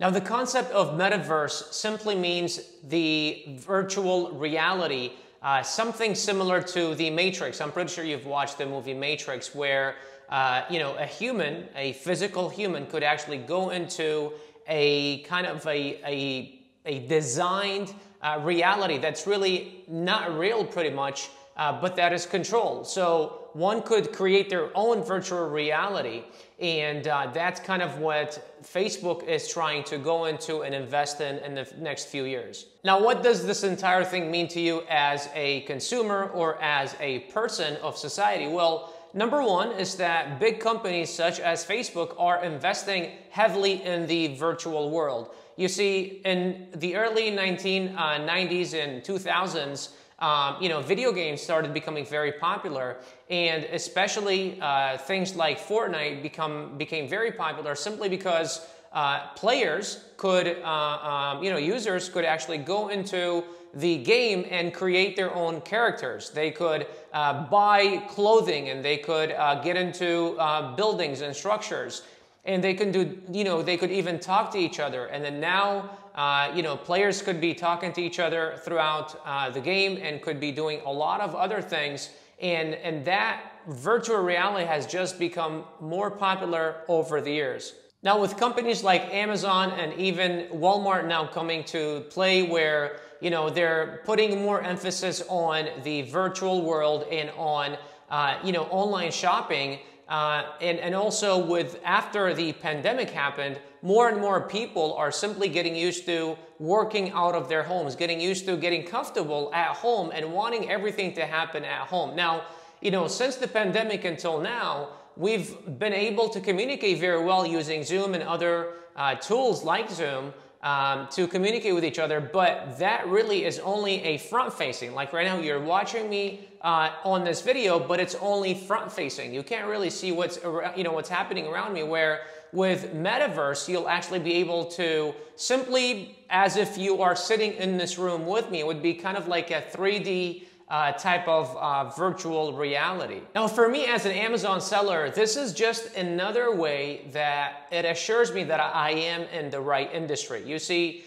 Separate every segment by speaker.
Speaker 1: Now, the concept of metaverse simply means the virtual reality, uh, something similar to the Matrix. I'm pretty sure you've watched the movie Matrix, where uh, you know a human, a physical human, could actually go into a kind of a, a, a designed uh, reality that's really not real, pretty much, uh, but that is controlled. So one could create their own virtual reality. And uh, that's kind of what Facebook is trying to go into and invest in in the next few years. Now, what does this entire thing mean to you as a consumer or as a person of society? Well, number one is that big companies such as Facebook are investing heavily in the virtual world. You see, in the early 1990s uh, and 2000s, um, you know, video games started becoming very popular, and especially uh, things like Fortnite become became very popular simply because uh, players could, uh, um, you know, users could actually go into the game and create their own characters. They could uh, buy clothing and they could uh, get into buildings and structures. And they can do, you know, they could even talk to each other. And then now, uh, you know, players could be talking to each other throughout uh, the game and could be doing a lot of other things. And, and that virtual reality has just become more popular over the years. Now, with companies like Amazon and even Walmart now coming to play where you know, they're putting more emphasis on the virtual world and on, uh, you know, online shopping. Uh, and, and also with after the pandemic happened, more and more people are simply getting used to working out of their homes, getting used to getting comfortable at home and wanting everything to happen at home. Now, you know, since the pandemic until now, we've been able to communicate very well using Zoom and other uh, tools like Zoom um, to communicate with each other, but that really is only a front facing. Like right now, you're watching me uh, on this video, but it's only front facing. You can't really see what's you know what's happening around me. Where with metaverse, you'll actually be able to simply, as if you are sitting in this room with me, it would be kind of like a 3D uh, type of uh, virtual reality. Now, for me as an Amazon seller, this is just another way that it assures me that I am in the right industry. You see,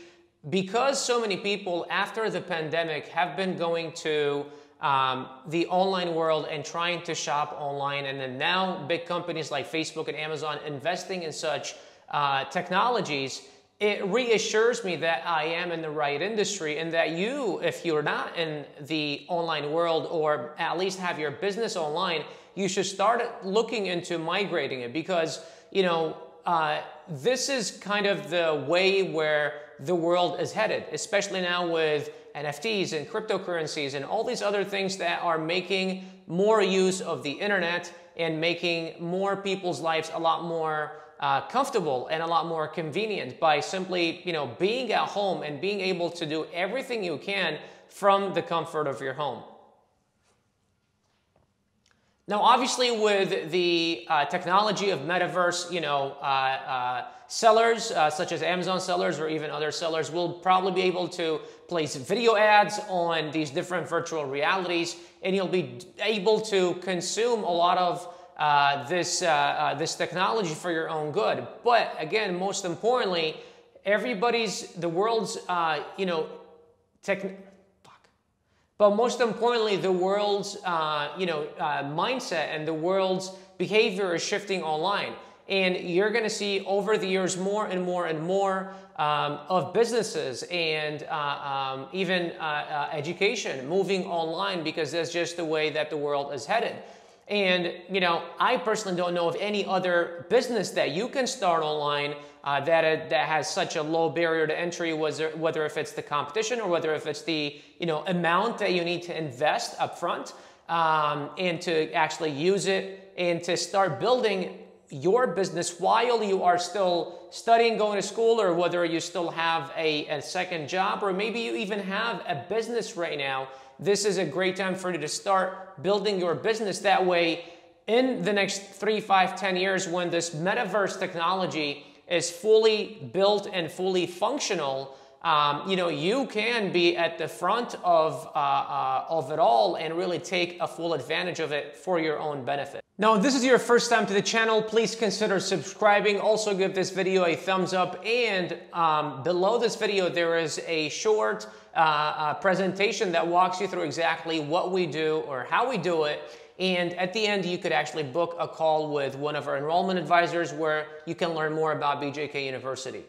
Speaker 1: because so many people after the pandemic have been going to um, the online world and trying to shop online, and then now big companies like Facebook and Amazon investing in such uh, technologies it reassures me that I am in the right industry and that you, if you're not in the online world or at least have your business online, you should start looking into migrating it because, you know, uh, this is kind of the way where the world is headed, especially now with NFTs and cryptocurrencies and all these other things that are making more use of the internet and making more people's lives a lot more uh, comfortable and a lot more convenient by simply, you know, being at home and being able to do everything you can from the comfort of your home. Now, obviously, with the uh, technology of metaverse, you know, uh, uh, sellers uh, such as Amazon sellers or even other sellers will probably be able to place video ads on these different virtual realities, and you'll be able to consume a lot of uh, this, uh, uh, this technology for your own good. But again, most importantly, everybody's, the world's, uh, you know, tech, fuck. But most importantly, the world's, uh, you know, mindset and the world's behavior is shifting online. And you're going to see over the years more and more and more um, of businesses and uh, um, even uh, uh, education moving online because that's just the way that the world is headed. And, you know, I personally don't know of any other business that you can start online uh, that, uh, that has such a low barrier to entry, whether, whether if it's the competition or whether if it's the, you know, amount that you need to invest upfront um, and to actually use it and to start building your business while you are still studying, going to school, or whether you still have a, a second job, or maybe you even have a business right now this is a great time for you to start building your business. That way, in the next three, five, ten years, when this metaverse technology is fully built and fully functional, um, you know, you can be at the front of, uh, uh, of it all and really take a full advantage of it for your own benefit. Now, if this is your first time to the channel, please consider subscribing. Also give this video a thumbs up. And um, below this video, there is a short uh, uh, presentation that walks you through exactly what we do or how we do it. And at the end, you could actually book a call with one of our enrollment advisors where you can learn more about BJK University.